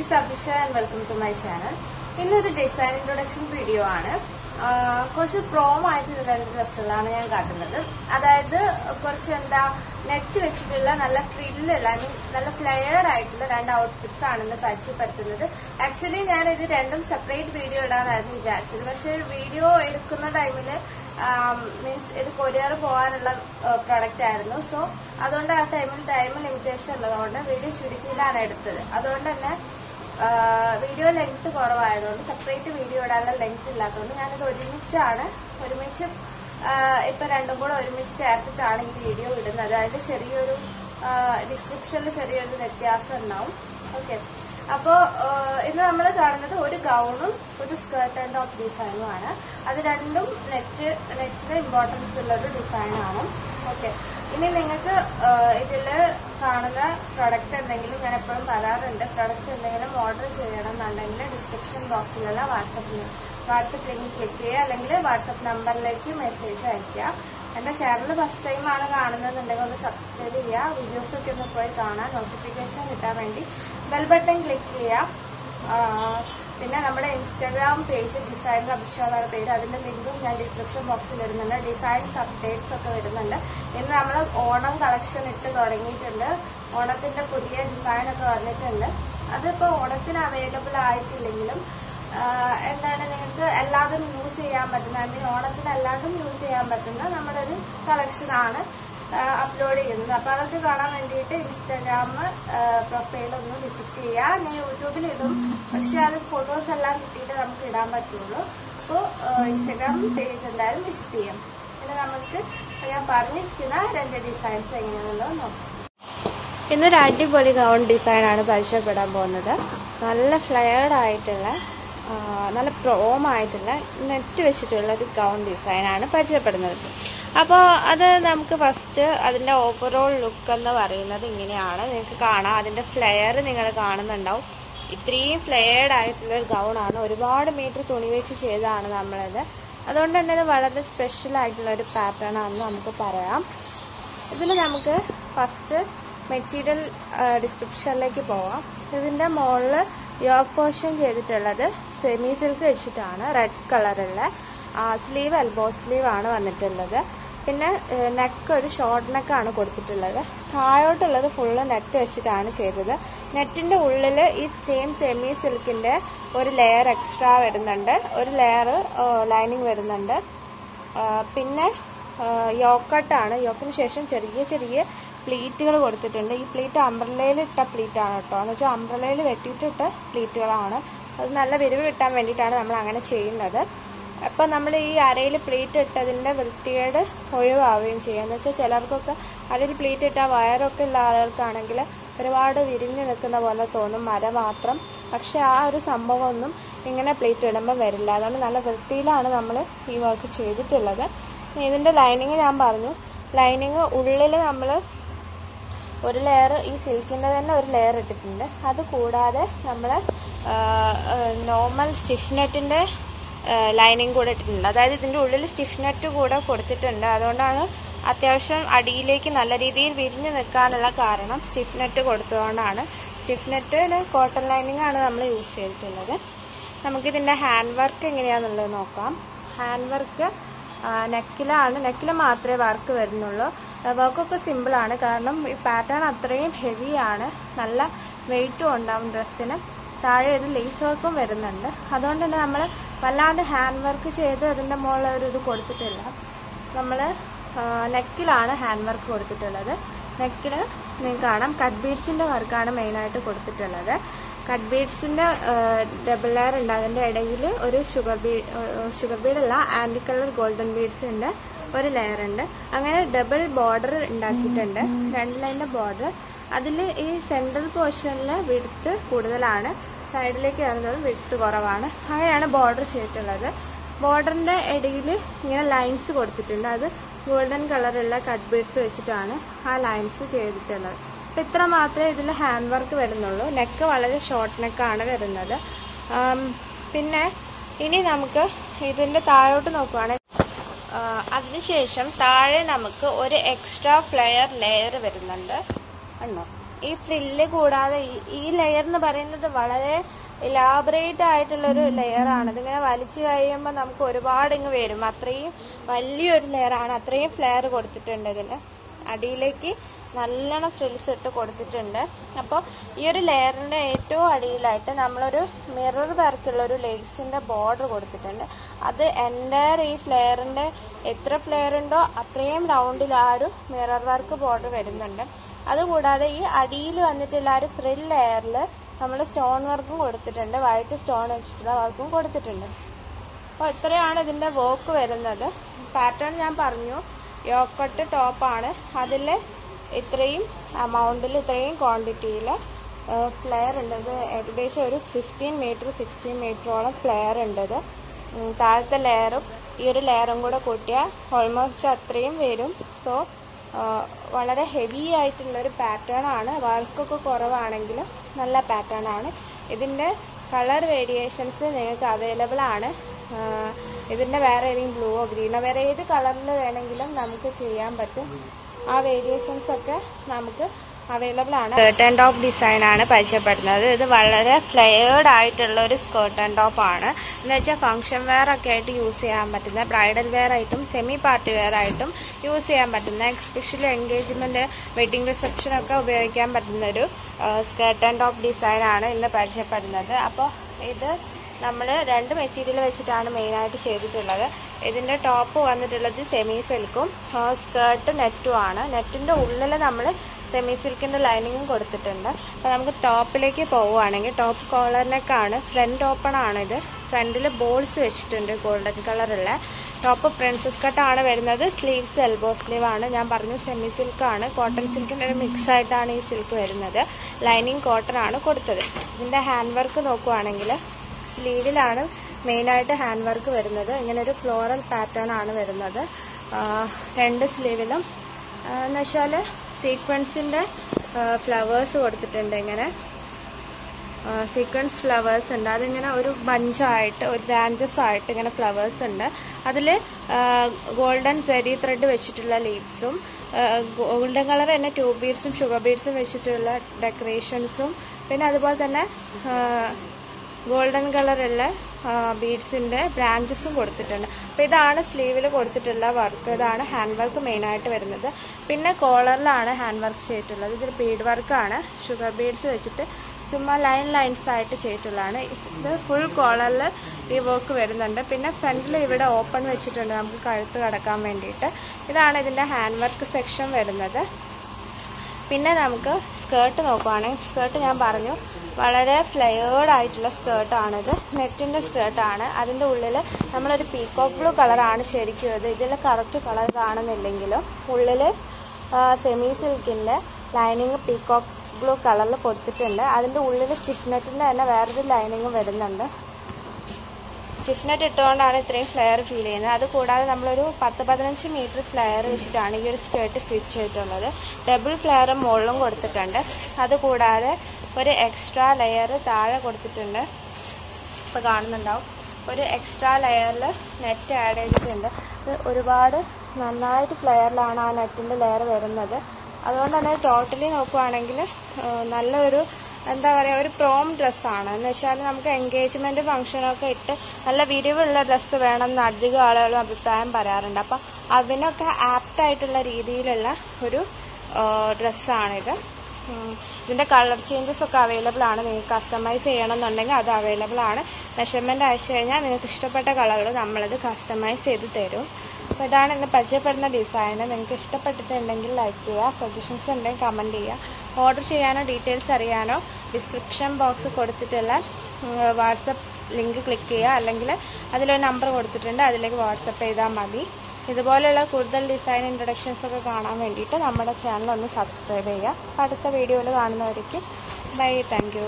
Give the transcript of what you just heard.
Is Abhisha and welcome to my channel ഇന്നൊരു design introduction video ആണ്. കുറച്ച് PROM ആയിട്ടുള്ള രണ്ട് ഡ്രസ്സുകളാണ് ഞാൻ കാട്ടുന്നത്. അതായത് കുറച്ച് എന്താ നെറ്റ് വെച്ചിട്ടുള്ള നല്ല ഫ്രില്ലുള്ള ഐ നല്ല ഫ്ലെയർ ആയിട്ടുള്ള രണ്ട് ഔട്ട്ഫിറ്റ്സ് ആണെന്ന് പരിചയപ്പെടുത്തുന്നത്. ആക്ച്വലി ഞാൻ ഇത് രണ്ടും സെപ്പറേറ്റ് വീഡിയോ ഇടാനായിരുന്നു വിചാരിച്ചത്. പക്ഷേ വീഡിയോ എടുക്കുന്ന ടൈമിൽ മീൻസ് ഇത് കൊറിയർ പോകാനുള്ള പ്രൊഡക്റ്റ് ആയിരുന്നു. സോ അതുകൊണ്ട് ആ ടൈമിൽ ടൈം ലിമിറ്റേഷൻ ഉള്ളതുകൊണ്ട് വീഡിയോ ചുരുക്കിയിലാണ് എടുത്തത്. അതുകൊണ്ട് തന്നെ വീഡിയോ ലെങ്ത് കുറവായതുകൊണ്ട് സെപ്പറേറ്റ് വീഡിയോ ഇടാനുള്ള ലെങ്ത് ഇല്ലാത്തതുകൊണ്ട് ഞാനിത് ഒരുമിച്ചാണ് ഒരുമിച്ച് ഇപ്പൊ രണ്ടും കൂടെ ഒരുമിച്ച് ചേർത്തിട്ടാണ് ഈ വീഡിയോ ഇടുന്നത്. അതിന്റെ ചെറിയൊരു ഡിസ്ക്രിപ്ഷനിൽ ചെറിയൊരു വ്യത്യാസം ഉണ്ടാവും. ഓക്കെ അപ്പോ ഇന്ന് നമ്മൾ കാണുന്നത് ഒരു ഗൗണും ഒരു സ്കേർട്ട് ആൻഡ് ടോപ്പ് ഡിസൈനും ആണ് അത് രണ്ടും നെറ്റ് നെറ്റിന് ഇമ്പോർട്ടൻസ് ഉള്ള ഒരു ഡിസൈനാണ് ഓക്കെ. ഇനി നിങ്ങൾക്ക് ഇതിൽ കാണുന്ന പ്രൊഡക്റ്റ് എന്തെങ്കിലും ഞാൻ എപ്പോഴും പറയാറുണ്ട്. പ്രൊഡക്റ്റ് എന്തെങ്കിലും ഓർഡർ ചെയ്യണം എന്നുണ്ടെങ്കിൽ ഡിസ്ക്രിപ്ഷൻ ബോക്സിലുള്ള വാട്സപ്പ് വാട്സപ്പ് ലിങ്ക് ക്ലിക്ക് ചെയ്യുക. അല്ലെങ്കിൽ വാട്സപ്പ് നമ്പറിലേക്ക് മെസ്സേജ് അയയ്ക്കുക. എന്റെ ചാനൽ ഫസ്റ്റ് ടൈം ആണ് കാണുന്നതെന്നുണ്ടെങ്കിൽ ഒന്ന് സബ്സ്ക്രൈബ് ചെയ്യുക. വീഡിയോസ് ഒക്കെ ഒന്ന് പോയി കാണാൻ നോട്ടിഫിക്കേഷൻ കിട്ടാൻ വേണ്ടി ബെൽ ബട്ടൺ ക്ലിക്ക് ചെയ്യാം. പിന്നെ നമ്മുടെ ഇൻസ്റ്റാഗ്രാം പേജ് ഡിസൈൻ അഭിഷേകാണ് പേര്. അതിന്റെ ലിങ്കും ഞാൻ ഡിസ്ക്രിപ്ഷൻ ബോക്സിൽ ഇടുന്നുണ്ട്. ഡിസൈൻസ് അപ്ഡേറ്റ്സ് ഒക്കെ വരുന്നുണ്ട്. ഇന്ന് നമ്മൾ ഓണം കളക്ഷൻ ഇട്ട് തുടങ്ങിയിട്ടുണ്ട്. ഓണത്തിന്റെ പുതിയ ഡിസൈൻ ഒക്കെ വന്നിട്ടുണ്ട്. അതിപ്പോ ഓണത്തിന് അവൈലബിൾ ആയിട്ടില്ലെങ്കിലും എന്താണ് നിങ്ങൾക്ക് എല്ലാതും യൂസ് ചെയ്യാൻ പറ്റുന്ന അല്ലെങ്കിൽ ഓണത്തിന് എല്ലാതും യൂസ് ചെയ്യാൻ പറ്റുന്ന നമ്മുടെ ഒരു കളക്ഷൻ ആണ്. അപ്ലോഡ് ചെയ്യുന്നത്. അപ്പൊ അതൊക്കെ കാണാൻ വേണ്ടിയിട്ട് ഇൻസ്റ്റാഗ്രാം പ്രൊഫൈൽ ഒന്ന് വിസിറ്റ് ചെയ്യുക ഞാൻ യൂട്യൂബിൽ ഇടും. പക്ഷെ അത് ഫോട്ടോസ് എല്ലാം കിട്ടിയിട്ട് നമുക്ക് ഇടാൻ പറ്റുള്ളൂ. അപ്പോൾ ഇൻസ്റ്റാഗ്രാം പേജ് എന്തായാലും വിസിറ്റ് ചെയ്യാം. പിന്നെ നമുക്ക് ഞാൻ പറഞ്ഞിരിക്കുന്ന രണ്ട് ഡിസൈൻസ് എങ്ങനെയാണെന്നുള്ളത് നോക്കാം. ഇന്നൊരു അടിപൊളി ഗൗൺ ഡിസൈനാണ് പരിചയപ്പെടാൻ പോകുന്നത്. നല്ല ഫ്ലെയർഡ് ആയിട്ടുള്ള നല്ല പ്രോം ആയിട്ടുള്ള നെറ്റ് വെച്ചിട്ടുള്ള ഒരു ഗൗൺ ഡിസൈനാണ് പരിചയപ്പെടുന്നത്. അപ്പോൾ അത് നമുക്ക് ഫസ്റ്റ് അതിന്റെ ഓവറോൾ ലുക്ക് എന്ന് പറയുന്നത് ഇങ്ങനെയാണ്. നിങ്ങൾക്ക് കാണാം. അതിന്റെ ഫ്ലെയർ നിങ്ങൾ കാണുന്നുണ്ടാവും. ഇത്രയും ഫ്ലെയർഡ് ആയിട്ടുള്ള ഒരു ഗൗണാണ് ഒരുപാട് മീറ്റർ തുണി വെച്ച് ചെയ്തതാണ് നമ്മളത്. അതുകൊണ്ട് തന്നെ ഇത് വളരെ സ്പെഷ്യൽ ആയിട്ടുള്ള ഒരു പാറ്റേൺ ആണെന്ന് നമുക്ക് പറയാം. ഇതിൽ നമുക്ക് ഫസ്റ്റ് മെറ്റീരിയൽ ഡിസ്ക്രിപ്ഷനിലേക്ക് പോവാം. ഇതിന്റെ മുകളിൽ യോക്ക് പോർഷൻ ചെയ്തിട്ടുള്ളത് സെമി സിൽക്ക് വെച്ചിട്ടാണ് റെഡ് കളറുള്ള സ്ലീവ് എൽബോ സ്ലീവ് ആണ് വന്നിട്ടുള്ളത്. പിന്നെ നെക്ക് ഒരു ഷോർട്ട് നെക്കാണ് കൊടുത്തിട്ടുള്ളത്. താഴോട്ടുള്ളത് ഫുള്ള് നെറ്റ് വെച്ചിട്ടാണ് ചെയ്തത്. നെറ്റിന്റെ ഉള്ളിൽ ഈ സെയിം സെമി സിൽക്കിന്റെ ഒരു ലെയർ എക്സ്ട്രാ വരുന്നുണ്ട്. ഒരു ലെയർ ലൈനിങ് വരുന്നുണ്ട്. പിന്നെ യോക്കട്ടാണ് യോക്കിന് ശേഷം ചെറിയ ചെറിയ പ്ലീറ്റുകൾ കൊടുത്തിട്ടുണ്ട്. ഈ പ്ലീറ്റ് അംബ്രലയിൽ ഇട്ട പ്ലീറ്റ് ആണ് കേട്ടോ. എന്ന് വെച്ചാൽ അംബ്രലയിൽ വെട്ടിയിട്ടിട്ട പ്ലീറ്റുകളാണ് അത് നല്ല വിരിവ് കിട്ടാൻ വേണ്ടിയിട്ടാണ് നമ്മൾ അങ്ങനെ ചെയ്യുന്നത്. അപ്പം നമ്മൾ ഈ അരയിൽ പ്ലീറ്റ് ഇട്ടതിന്റെ വൃത്തികേട് ഒഴിവാവുകയും ചെയ്യുക. എന്ന് വെച്ചാൽ ചിലർക്കൊക്കെ അതിൽ പ്ലീറ്റ് ഇട്ട വയറൊക്കെ ഉള്ള ആളുകൾക്കാണെങ്കിൽ ഒരുപാട് വിരിഞ്ഞു നിൽക്കുന്ന പോലെ തോന്നും മര മാത്രം. പക്ഷെ ആ ഒരു സംഭവമൊന്നും ഇങ്ങനെ പ്ലേറ്റ് ഇടുമ്പോൾ വരില്ല. അതുകൊണ്ട് നല്ല വൃത്തിയിലാണ് നമ്മൾ ഈ വർക്ക് ചെയ്തിട്ടുള്ളത്. ഇതിന്റെ ലൈനിങ് ഞാൻ പറഞ്ഞു. ലൈനിങ് ഉള്ളിൽ നമ്മൾ ഒരു ലെയർ ഈ സിൽക്കിന്റെ തന്നെ ഒരു ലെയർ ഇട്ടിട്ടുണ്ട്. അത് കൂടാതെ നമ്മൾ നോർമൽ സ്റ്റിഫ് നെറ്റിന്റെ ലൈനിങ് കൂടെ ഇട്ടിട്ടുണ്ട്. അതായത് ഇതിന്റെ ഉള്ളിൽ സ്റ്റിഫ് നെറ്റ് കൂടെ കൊടുത്തിട്ടുണ്ട്. അതുകൊണ്ടാണ് അത്യാവശ്യം അടിയിലേക്ക് നല്ല രീതിയിൽ വിരിഞ്ഞു നിൽക്കാനുള്ള കാരണം സ്റ്റിഫ് നെറ്റ് കൊടുത്തതുകൊണ്ടാണ്. സ്റ്റിഫ് നെറ്റിന് കോട്ടൺ ലൈനിങ് ആണ് നമ്മൾ യൂസ് ചെയ്തിട്ടുള്ളത്. നമുക്കിതിന്റെ ഹാൻഡ് വർക്ക് എങ്ങനെയാണെന്നുള്ളത് നോക്കാം. ഹാൻഡ് വർക്ക് നെക്കിലാണ് നെക്കിൽ മാത്രമേ വർക്ക് വരുന്നുള്ളൂ. വർക്കൊക്കെ സിമ്പിളാണ് കാരണം ഈ പാറ്റേൺ അത്രയും ഹെവി ആണ്. നല്ല വെയിറ്റും ഉണ്ടാവും ഡ്രസ്സിന് താഴെ ഒരു ലേസ് വർക്കും വരുന്നുണ്ട്. അതുകൊണ്ട് തന്നെ നമ്മൾ വല്ലാണ്ട് ഹാൻഡ് വർക്ക് ചെയ്ത് അതിന്റെ മുകളിൽ ഒരു ഇത് കൊടുത്തിട്ടില്ല. നമ്മൾ നെക്കിലാണ് ഹാൻഡ് വർക്ക് കൊടുത്തിട്ടുള്ളത്. നെക്കിൽ നിങ്ങൾക്ക് കാണാം. കട്ട് ബീഡ്സിന്റെ വർക്കാണ് മെയിനായിട്ട് കൊടുത്തിട്ടുള്ളത്. കട്ട് ബീഡ്സിന്റെ ഡബിൾ ലെയർ ഉണ്ട്. അതിന്റെ ഇടയിൽ ഒരു ഷുഗർ ബീഡ് ഷുഗർ ബീഡല്ല ആന്റി കളർ ഗോൾഡൻ ബീഡ്സ് ഉണ്ട്. ഒരു ലെയർ ഉണ്ട്. അങ്ങനെ ഡബിൾ ബോർഡർ ഉണ്ടാക്കിയിട്ടുണ്ട്. രണ്ട് ലൈന്റെ ബോർഡർ അതിൽ ഈ സെൻട്രൽ പോർഷനിൽ വിടുത്ത് കൂടുതലാണ്. സൈഡിലേക്ക് ഇറങ്ങുന്നത് വിടുത്ത് കുറവാണ്. അങ്ങനെയാണ് ബോർഡർ ചെയ്തിട്ടുള്ളത്. ബോർഡറിന്റെ ഇടയിൽ ഇങ്ങനെ ലൈൻസ് കൊടുത്തിട്ടുണ്ട്. അത് ഗോൾഡൻ കളറുള്ള കട്ട് ബീഡ്സ് വെച്ചിട്ടാണ് ആ ലൈൻസ് ചെയ്തിട്ടുള്ളത്. അപ്പൊ ഇത്ര മാത്രമേ ഇതിൽ ഹാൻഡ് വർക്ക് വരുന്നുള്ളൂ. നെക്ക് വളരെ ഷോർട്ട് നെക്കാണ് വരുന്നത്. പിന്നെ ഇനി നമുക്ക് ഇതിന്റെ താഴോട്ട് നോക്കുവാണെങ്കിൽ അതിനുശേഷം താഴെ നമുക്ക് ഒരു എക്സ്ട്രാ ഫ്ലെയർ ലെയർ വരുന്നുണ്ട്. കണ്ടോ? ഈ ഫ്രില്ല് കൂടാതെ ഈ- ലെയർ എന്ന് പറയുന്നത് വളരെ ഇലാബറേറ്റ് ആയിട്ടുള്ളൊരു ലെയർ ആണ്. ഇതിങ്ങനെ വലിച്ചു കഴിയുമ്പോൾ നമുക്ക് ഒരുപാട് ഇങ്ങ് വരും. അത്രയും വലിയൊരു ലെയർ ആണ്. അത്രയും ഫ്ലെയർ കൊടുത്തിട്ടുണ്ട് ഇതിന്. അടിയിലേക്ക് നല്ലോണം ഫ്രിൽസ് ഇട്ട് കൊടുത്തിട്ടുണ്ട്. അപ്പോൾ ഈ ഒരു ലെയറിന്റെ ഏറ്റവും അടിയിലായിട്ട് നമ്മളൊരു മിറർ വർക്കുള്ള ഒരു ലേസിന്റെ ബോർഡർ കൊടുത്തിട്ടുണ്ട്. അത് എന്റയർ ഈ ഫ്ലെയറിന്റെ എത്ര ഫ്ലെയർ ഉണ്ടോ അത്രയും റൗണ്ടിൽ ആ ഒരു മിറർ വർക്ക് ബോർഡർ വരുന്നുണ്ട്. അതുകൂടാതെ ഈ അടിയിൽ വന്നിട്ടുള്ള ആ ഒരു ഫ്രിൽ ലെയറിൽ നമ്മൾ സ്റ്റോൺ വർക്കും കൊടുത്തിട്ടുണ്ട്. വൈറ്റ് സ്റ്റോൺ വെച്ചിട്ടുള്ള വർക്കും കൊടുത്തിട്ടുണ്ട്. അപ്പോൾ ഇത്രയാണ് ഇതിന്റെ വർക്ക് വരുന്നത്. പാറ്റേൺ ഞാൻ പറഞ്ഞു. യോക്കട്ട് ടോപ്പാണ് അതിൽ ഇത്രയും എമൗണ്ടിൽ ഇത്രയും ക്വാണ്ടിറ്റിയിൽ ഫ്ലെയർ ഉണ്ടത് ഏകദേശം ഒരു ഫിഫ്റ്റീൻ മീറ്റർ സിക്സ്റ്റീൻ മീറ്ററോളം ഫ്ലെയർ ഉണ്ടത്. താഴത്തെ ലെയറും ഈ ഒരു ലെയറും കൂടെ കൂട്ടിയാൽ ഓൾമോസ്റ്റ് അത്രയും വരും. സോ വളരെ ഹെവി ആയിട്ടുള്ളൊരു പാറ്റേൺ ആണ്. വർക്കൊക്കെ കുറവാണെങ്കിലും നല്ല പാറ്റേൺ ആണ്. ഇതിന്റെ കളർ വേരിയേഷൻസ് നിങ്ങൾക്ക് അവൈലബിൾ ആണ്. ഇതിന്റെ വേറെ ഏതെങ്കിലും ബ്ലൂവോ ഗ്രീനോ വേറെ ഏത് കളറിൽ വേണമെങ്കിലും നമുക്ക് ചെയ്യാൻ പറ്റും. ആ വേരിയേഷൻസ് ഒക്കെ നമുക്ക് അവൈലബിൾ ആണ്. സ്കേർട്ട് ആൻഡ് ടോപ്പ് ഡിസൈൻ ആണ് പരിചയപ്പെടുന്നത്. ഇത് വളരെ ഫ്ലെയേർഡ് ആയിട്ടുള്ള ഒരു സ്കേർട്ട് ആൻഡ് ടോപ്പ് ആണ്. എന്ന് വെച്ചാൽ ഫംഗ്ഷൻ വെയർ ഒക്കെ ആയിട്ട് യൂസ് ചെയ്യാൻ പറ്റുന്ന ബ്രൈഡൽ വെയർ ആയിട്ടും സെമി പാർട്ടി വെയർ ആയിട്ടും യൂസ് ചെയ്യാൻ പറ്റുന്ന എക്സ്പെഷ്യലി എൻഗേജ്മെന്റ് വെഡിങ് റിസപ്ഷൻ ഒക്കെ ഉപയോഗിക്കാൻ പറ്റുന്ന ഒരു സ്കേർട്ട് ആൻഡ് ടോപ്പ് ഡിസൈൻ ആണ് ഇന്ന് പരിചയപ്പെടുന്നത്. അപ്പോൾ ഇത് നമ്മൾ രണ്ട് മെറ്റീരിയൽ വെച്ചിട്ടാണ് മെയിനായിട്ട് ചെയ്തിട്ടുള്ളത്. ഇതിന്റെ ടോപ്പ് വന്നിട്ടുള്ളത് സെമി സിൽക്കും സ്കേർട്ട് നെറ്റും ആണ്. നെറ്റിന്റെ ഉള്ളിൽ നമ്മൾ സെമി സിൽക്കിന്റെ ലൈനിങ്ങും കൊടുത്തിട്ടുണ്ട്. അപ്പോൾ നമുക്ക് ടോപ്പിലേക്ക് പോവുകയാണെങ്കിൽ ടോപ്പ് കോളറിനൊക്കെയാണ് ഫ്രണ്ട് ഓപ്പൺ ആണിത്. ഫ്രണ്ടിൽ ബോൾസ് വെച്ചിട്ടുണ്ട് ഗോൾഡൻ കളറുള്ള ടോപ്പ് പ്രിൻസസ് കട്ടാണ് വരുന്നത്. സ്ലീവ്സ് എൽബോ സ്ലീവ് ആണ്. ഞാൻ പറഞ്ഞു സെമി സിൽക്കാണ് കോട്ടൺ സിൽക്കിന്റെ ഒരു മിക്സ് ആയിട്ടാണ് ഈ സിൽക്ക് വരുന്നത്. ലൈനിങ് കോട്ടൺ ആണ് കൊടുത്തത്. ഇതിന്റെ ഹാൻഡ് വർക്ക് നോക്കുവാണെങ്കിൽ സ്ലീവിലാണ് മെയിനായിട്ട് ഹാൻഡ് വർക്ക് വരുന്നത്. ഇങ്ങനെ ഒരു ഫ്ലോറൽ പാറ്റേൺ ആണ് വരുന്നത്. രണ്ട് സ്ലീവിലും. എന്ന് വെച്ചാൽ സീക്വൻസിന്റെ ഫ്ലവേഴ്സ് കൊടുത്തിട്ടുണ്ട് ഇങ്ങനെ. സീക്വൻസ് ഫ്ലവേഴ്സ് ഉണ്ട്. അതിങ്ങനെ ഒരു ബഞ്ചായിട്ട് ഒരു ബ്രാഞ്ചസ് ആയിട്ട് ഇങ്ങനെ ഫ്ലവേഴ്സ് ഉണ്ട്. അതിൽ ഗോൾഡൻ സെരി ത്രെഡ് വെച്ചിട്ടുള്ള ലീവ്സും ഗോൾഡൻ കളർ തന്നെ ട്യൂബ് ബീഡ്സും ഷുഗർ ബീഡ്സും വെച്ചിട്ടുള്ള ഡെക്കറേഷൻസും. പിന്നെ അതുപോലെ തന്നെ ഗോൾഡൻ കളറുള്ള ബീഡ്സിന്റെ ബ്രാഞ്ചസും കൊടുത്തിട്ടുണ്ട്. അപ്പോൾ ഇതാണ് സ്ലീവിൽ കൊടുത്തിട്ടുള്ള വർക്ക് ഇതാണ് ഹാൻഡ് വർക്ക് മെയിനായിട്ട് വരുന്നത്. പിന്നെ കോളറിലാണ് ഹാൻഡ് വർക്ക് ചെയ്തിട്ടുള്ളത്. ഇതൊരു ബീഡ് വർക്കാണ് ഷുഗർ ബീഡ്സ് വെച്ചിട്ട് ചുമ്മാ ലൈൻ ലൈൻസ് ആയിട്ട് ചെയ്തിട്ടുള്ളതാണ്. ഇത് ഫുൾ കോളറിൽ ഈ വർക്ക് വരുന്നുണ്ട്. പിന്നെ ഫ്രണ്ടിൽ ഇവിടെ ഓപ്പൺ വെച്ചിട്ടുണ്ട്. നമുക്ക് കഴുത്ത് കടക്കാൻ വേണ്ടിയിട്ട്. ഇതാണ് ഇതിന്റെ ഹാൻഡ് വർക്ക് സെക്ഷൻ വരുന്നത്. പിന്നെ നമുക്ക് സ്കേർട്ട് നോക്കുവാണെങ്കിൽ സ്കേർട്ട് ഞാൻ പറഞ്ഞു. വളരെ ഫ്ലെയേർഡ് ആയിട്ടുള്ള സ്കേർട്ടാണിത് നെറ്റിന്റെ സ്കേർട്ടാണ് അതിന്റെ ഉള്ളിൽ നമ്മളൊരു പീക്കോക്ക് ബ്ലൂ കളറാണ് ശരിക്കും ഇത്. ഇതിൽ കറക്റ്റ് കളർ കാണുന്നില്ലെങ്കിലും ഉള്ളിൽ സെമി സിൽക്കിന്റെ ലൈനിങ് പീക്കോക്ക് ബ്ലൂ കളറിൽ കൊടുത്തിട്ടുണ്ട് അതിന്റെ ഉള്ളിൽ സ്റ്റിഫ് നെറ്റിന്റെ തന്നെ വേറൊരു ലൈനിങ് വരുന്നുണ്ട്. സ്റ്റിഫ്നെറ്റ് ഇട്ടുകൊണ്ടാണ് ഇത്രയും ഫ്ലെയർ ഫീൽ ചെയ്യുന്നത്. അതുകൂടാതെ നമ്മളൊരു പത്ത് പതിനഞ്ച് മീറ്റർ ഫ്ലെയർ വെച്ചിട്ടാണ് ഈ ഒരു സ്കേർട്ട് സ്റ്റിച്ച് ചെയ്തിട്ടുള്ളത്. ഡബിൾ ഫ്ലെയർ മുകളിലും കൊടുത്തിട്ടുണ്ട്. അത് കൂടാതെ ഒരു എക്സ്ട്രാ ലെയർ താഴെ കൊടുത്തിട്ടുണ്ട്. ഇപ്പോൾ കാണുന്നുണ്ടാവും. ഒരു എക്സ്ട്രാ ലെയറിൽ നെറ്റ് ആഡ് ചെയ്തിട്ടുണ്ട്. അത് ഒരുപാട് നന്നായിട്ട് ഫ്ലെയറിലാണ് ആ നെറ്റിന്റെ ലെയർ വരുന്നത്. അതുകൊണ്ട് തന്നെ ടോട്ടലി നോക്കുവാണെങ്കിൽ നല്ലൊരു എന്താ പറയുക ഒരു പ്രോം ഡ്രസ്സാണ് എന്ന് വെച്ചാൽ നമുക്ക് എൻഗേജ്മെന്റ് ഫംഗ്ഷനൊക്കെ ഇട്ട് നല്ല വിരിവുള്ള ഡ്രസ്സ് വേണം എന്ന് അധികം ആളുകളും അഭിപ്രായം പറയാറുണ്ട്. അപ്പം അതിനൊക്കെ ആപ്റ്റായിട്ടുള്ള രീതിയിലുള്ള ഒരു ഡ്രസ്സാണിത് ഉം. ഇതിന്റെ കളർ ചേഞ്ചസ് ഒക്കെ അവൈലബിൾ ആണ്. നിങ്ങൾക്ക് കസ്റ്റമൈസ് ചെയ്യണമെന്നുണ്ടെങ്കിൽ അത് അവൈലബിൾ ആണ്. മെഷർമെന്റ് അയച്ചു കഴിഞ്ഞാൽ നിങ്ങൾക്ക് ഇഷ്ടപ്പെട്ട കളറുകൾ നമ്മളത് കസ്റ്റമൈസ് ചെയ്ത് തരും. അപ്പോൾ ഇതാണ് ഇന്ന് പരിചയപ്പെടുന്ന ഡിസൈൻ നിങ്ങൾക്ക് ഇഷ്ടപ്പെട്ടിട്ടുണ്ടെങ്കിൽ ലൈക്ക് ചെയ്യുക. സജഷൻസ് ഉണ്ടെങ്കിൽ കമന്റ് ചെയ്യുക. ഓർഡർ ചെയ്യാനോ ഡീറ്റെയിൽസ് അറിയാനോ ഡിസ്ക്രിപ്ഷൻ ബോക്സ് കൊടുത്തിട്ടുള്ള വാട്സപ്പ് ലിങ്ക് ക്ലിക്ക് ചെയ്യുക. അല്ലെങ്കിൽ അതിലൊരു നമ്പർ കൊടുത്തിട്ടുണ്ട്. അതിലേക്ക് വാട്സപ്പ് ചെയ്താൽ മതി. ഇതുപോലെയുള്ള കൂടുതൽ ഡിസൈൻ ഇൻട്രഡക്ഷൻസ് ഒക്കെ കാണാൻ വേണ്ടിയിട്ട് നമ്മുടെ ചാനൽ ഒന്ന് സബ്സ്ക്രൈബ് ചെയ്യുക. അടുത്ത വീഡിയോയിൽ കാണുന്നവർക്ക് ബൈ താങ്ക്